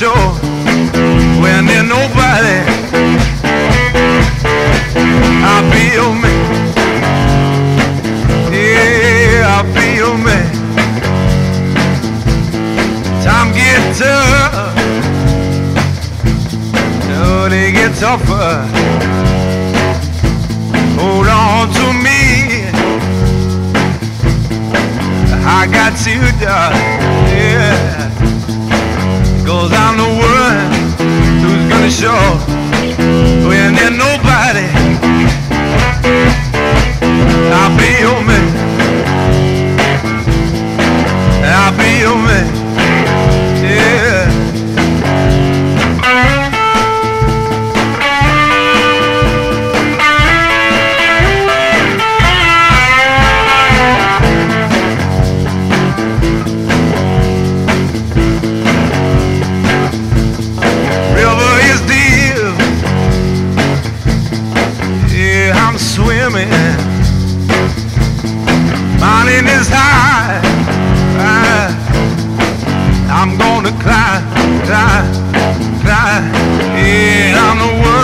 who's when there's nobody. I feel me. Yeah, I feel me. Time get tough. No, they get tougher. Hold on to me. I got you, darling. Yeah. Who's swimming. Mountain is high. I'm gonna climb, climb, climb. Yeah, I'm the one